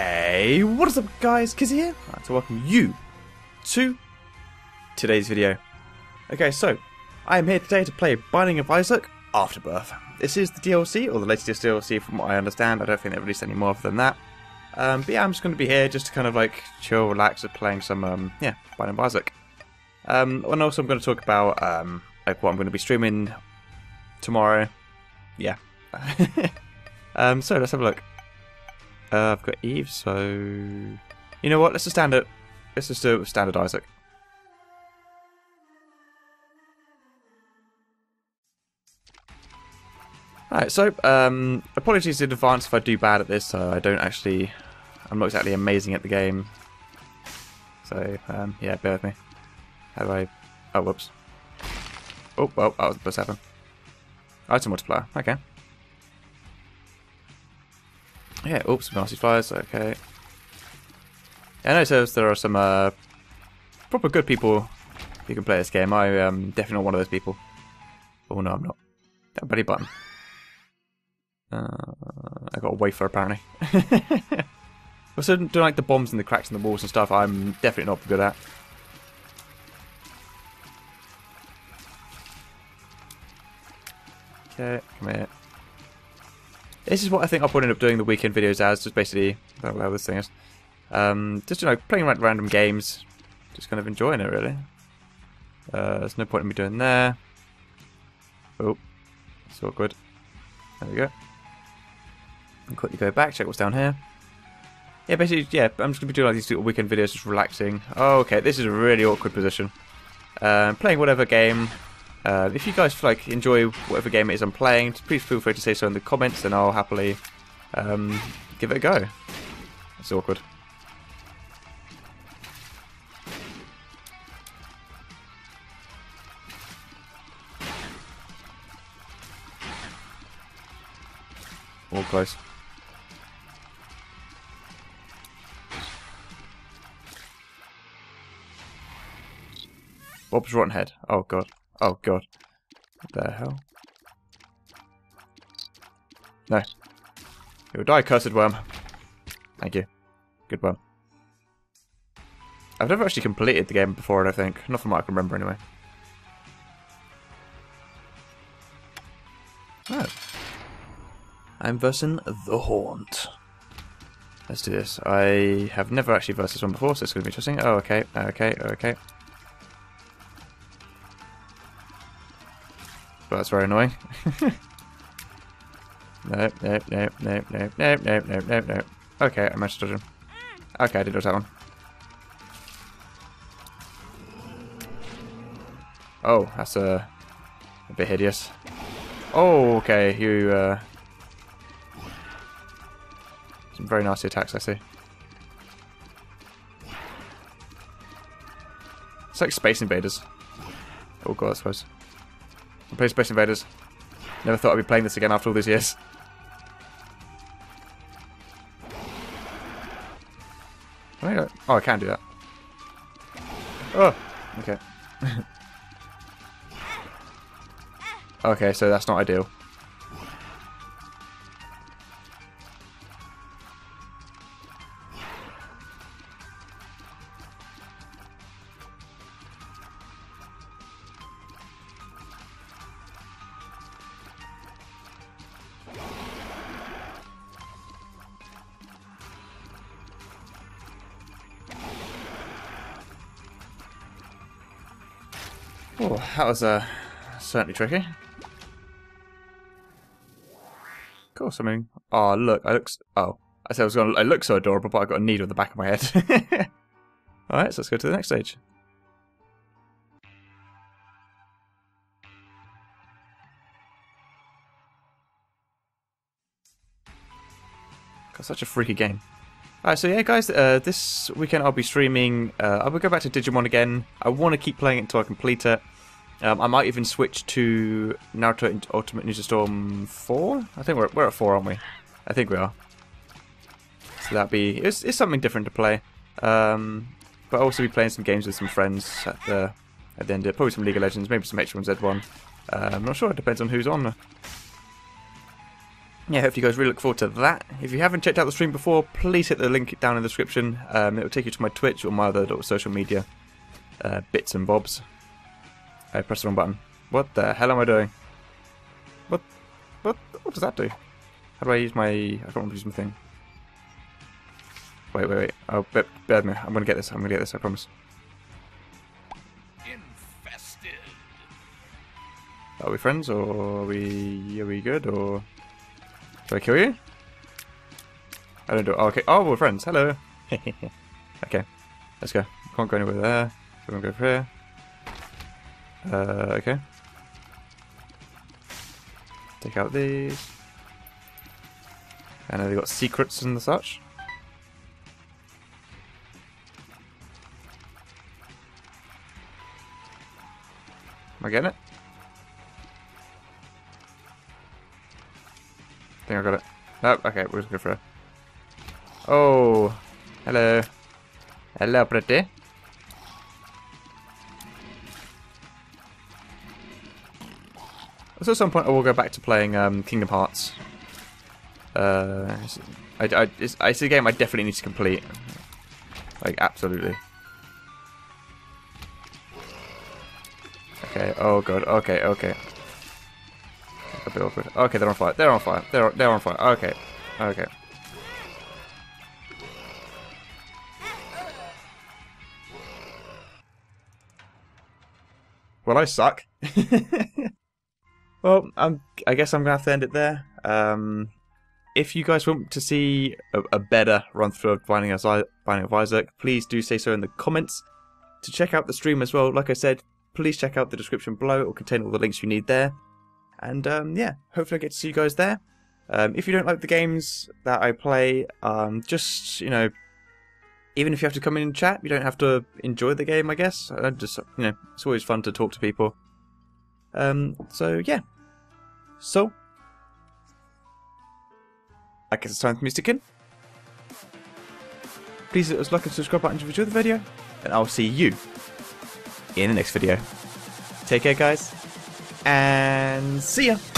Hey, what is up guys, Kizzy here. I'd like to welcome you to today's video. Okay, so, I am here today to play Binding of Isaac Afterbirth. This is the DLC, or the latest DLC from what I understand. I don't think they've released any more than that. Um, but yeah, I'm just going to be here just to kind of like chill, relax, with playing some, um, yeah, Binding of Isaac. Um, and also I'm going to talk about, um, like what I'm going to be streaming tomorrow. Yeah. um, so let's have a look. Uh, I've got Eve, so you know what? Let's just standard. Let's just do it with standard Isaac. Alright, so um, apologies in advance if I do bad at this. Uh, I don't actually. I'm not exactly amazing at the game. So um, yeah, bear with me. How do I? Oh, whoops. Oh, well, that was supposed to happen. Item multiplier. Okay. Yeah, oops, nasty fires, okay. Yeah, I noticed there are some uh, proper good people who can play this game. I am um, definitely not one of those people. Oh no, I'm not. That bloody button. Uh, I got a wafer apparently. also, don't like the bombs and the cracks in the walls and stuff. I'm definitely not good at. Okay, come here. This is what I think I'll probably end up doing the weekend videos as, just basically, I don't know how this thing is. Um, just, you know, playing like random games, just kind of enjoying it, really. Uh, there's no point in me doing there. Oh, that's awkward. There we go. And quickly go back, check what's down here. Yeah, basically, yeah, I'm just going to be doing like these little weekend videos, just relaxing. Oh, okay, this is a really awkward position. Um, playing whatever game, uh, if you guys like enjoy whatever game it is I'm playing, please feel free to say so in the comments, and I'll happily um, give it a go. It's awkward. All close. Bob's rotten head. Oh god. Oh god. What the hell? No. You'll die, cursed worm. Thank you. Good worm. I've never actually completed the game before, I don't think. Not from what I can remember, anyway. Oh. I'm versing The Haunt. Let's do this. I have never actually versed this one before, so it's going to be interesting. Oh, okay, okay, okay. Well, that's very annoying. nope, nope, nope, nope, nope, nope, nope, nope, nope, nope. Okay, I managed to dodge him. Okay, I did dodge that one. Oh, that's a, a bit hideous. Oh, okay, you, uh... Some very nasty attacks, I see. It's like Space Invaders. Oh god, I suppose. I play Space Invaders. Never thought I'd be playing this again after all these years. Oh, I can do that. Oh, okay. okay, so that's not ideal. Oh, that was uh, certainly tricky. Of course, I mean, oh look, I look. Oh, I said I was to I look so adorable, but I got a needle in the back of my head. All right, so let's go to the next stage. Got such a freaky game. Alright, so yeah, guys, uh, this weekend I'll be streaming. Uh, I will go back to Digimon again. I want to keep playing it until I complete it. Um, I might even switch to Naruto Ultimate Ninja Storm 4. I think we're, we're at 4, aren't we? I think we are. So that'd be... It's, it's something different to play. Um, but I'll also be playing some games with some friends at the, at the end of it. Probably some League of Legends, maybe some H1Z1. Uh, I'm not sure, it depends on who's on. Yeah, hope you guys really look forward to that. If you haven't checked out the stream before, please hit the link down in the description. Um, it will take you to my Twitch or my other social media uh, bits and bobs. I pressed the wrong button. What the hell am I doing? What? What? What does that do? How do I use my? I can't remember use my thing. Wait, wait, wait. Oh, bear, bear me. I'm gonna get this. I'm gonna get this. I promise. Infested. Are we friends or are we? Are we good or? Do I kill you? I don't do. Oh, okay. Oh, we're friends. Hello. okay, let's go. Can't go anywhere there. So I'm gonna go here. Uh, okay. Take out these. And then they got secrets and such. Am I getting it? Think I got it. Nope, okay, we're just go for it. Oh, hello. Hello, pretty. So at some point I will go back to playing um, Kingdom Hearts. Uh, I, I, it's, it's a game I definitely need to complete. Like, absolutely. Okay, oh god, okay, okay. A bit awkward. Okay, they're on fire. They're on fire. They're, they're on fire. Okay, okay. Well, I suck. Well, I'm, I guess I'm going to have to end it there. Um, if you guys want to see a, a better run through of Binding of, Binding of Isaac, please do say so in the comments. To check out the stream as well, like I said, please check out the description below. It will contain all the links you need there. And um, yeah, hopefully I get to see you guys there. Um, if you don't like the games that I play, um, just, you know, even if you have to come in and chat, you don't have to enjoy the game, I guess. I just, you know, it's always fun to talk to people. Um, so yeah. So, I guess it's time for me to stick in. Please hit those like and subscribe button if you enjoyed the video, and I'll see you in the next video. Take care, guys, and see ya!